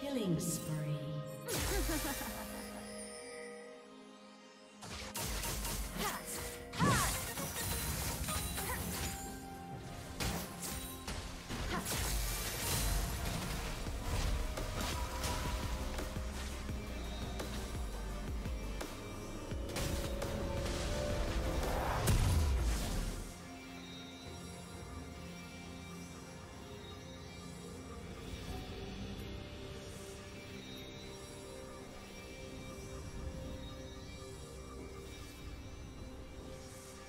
Killing spree.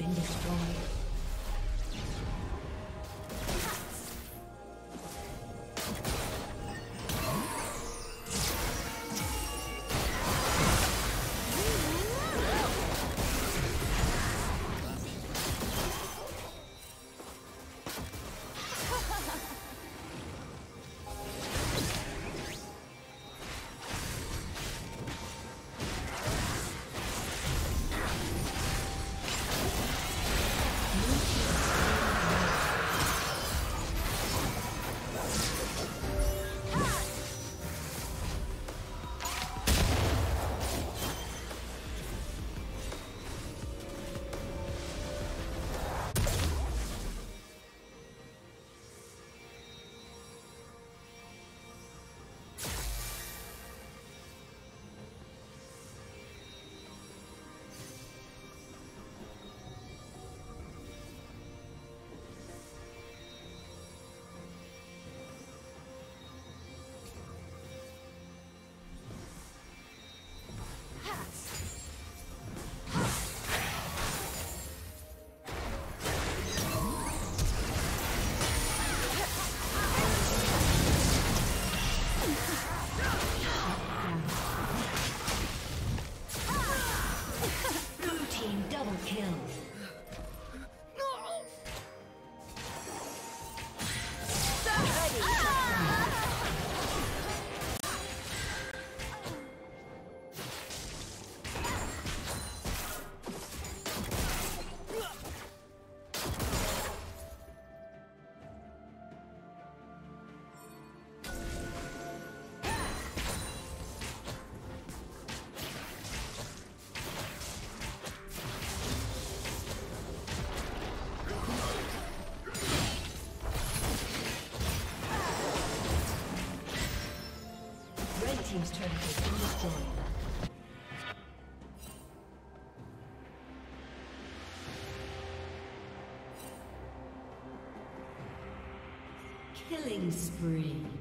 Been destroyed. Killing spree.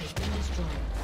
has been destroyed.